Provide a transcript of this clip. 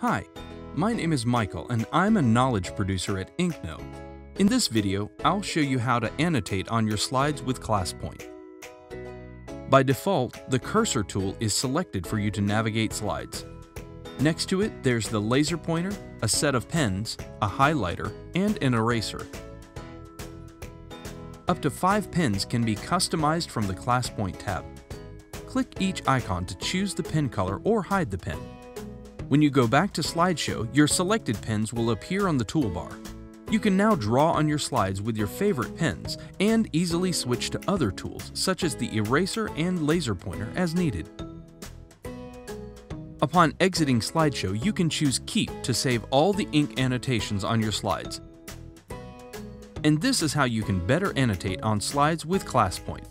Hi, my name is Michael and I'm a knowledge producer at Inknoe. In this video, I'll show you how to annotate on your slides with ClassPoint. By default, the cursor tool is selected for you to navigate slides. Next to it, there's the laser pointer, a set of pens, a highlighter, and an eraser. Up to five pens can be customized from the ClassPoint tab. Click each icon to choose the pen color or hide the pen. When you go back to Slideshow, your selected pens will appear on the toolbar. You can now draw on your slides with your favorite pens and easily switch to other tools such as the eraser and laser pointer as needed. Upon exiting Slideshow, you can choose Keep to save all the ink annotations on your slides. And this is how you can better annotate on slides with ClassPoint.